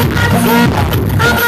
Oh, my God.